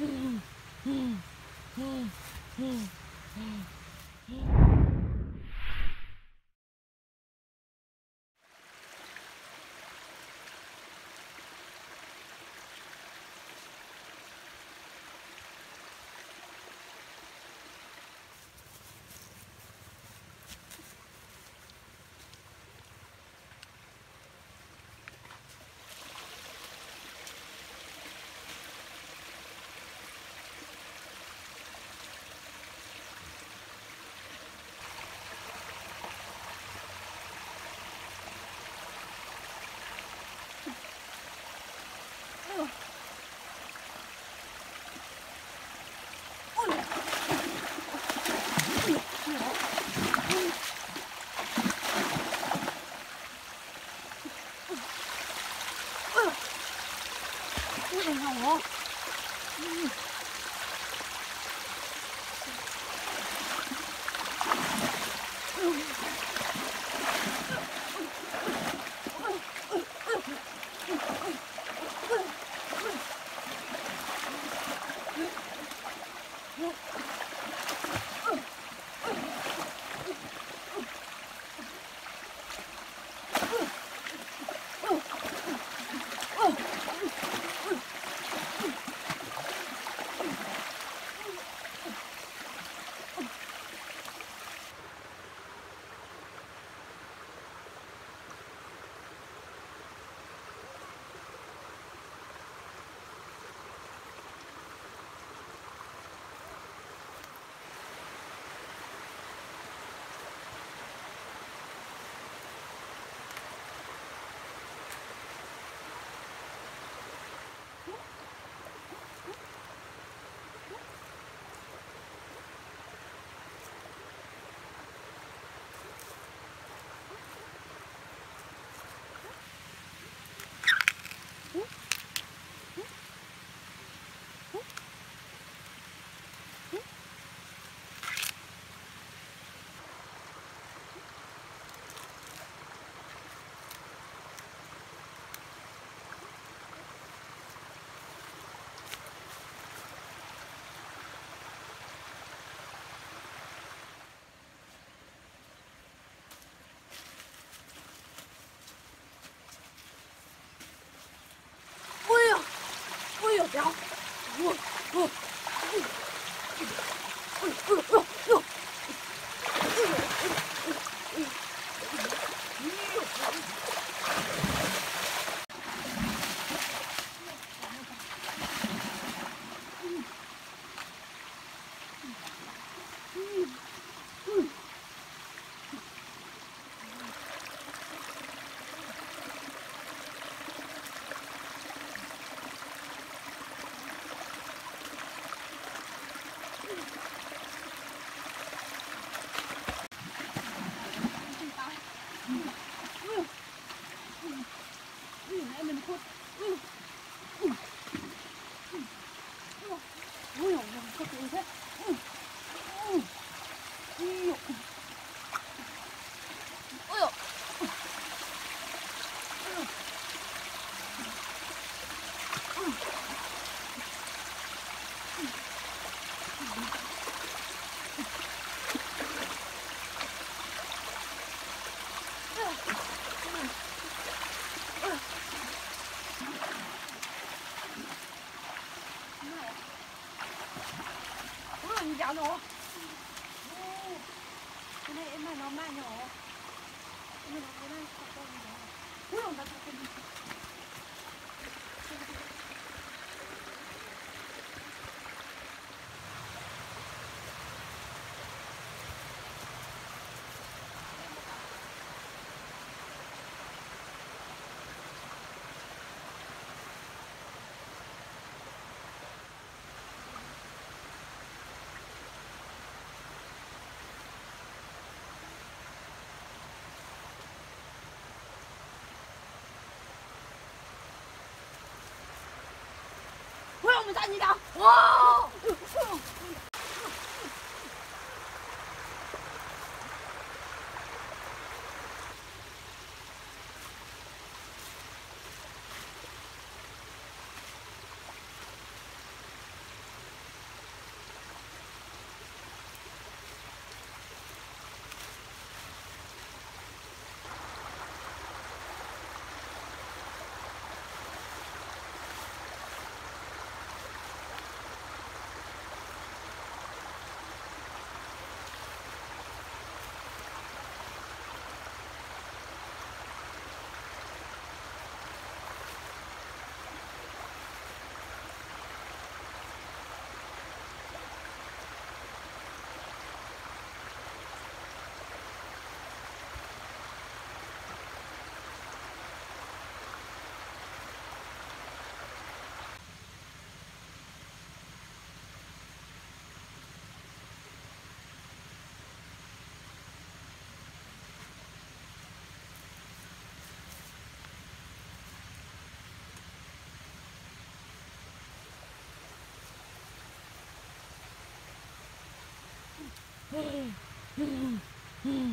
음, 음, 음, 음. 음, 음. don't 快 ó k i dạo nữa cái này em mà nó mà nhỏ em mà nó cái này có con nhỏ cuối cùng ta sẽ 감사합니다 와! Mm-hmm.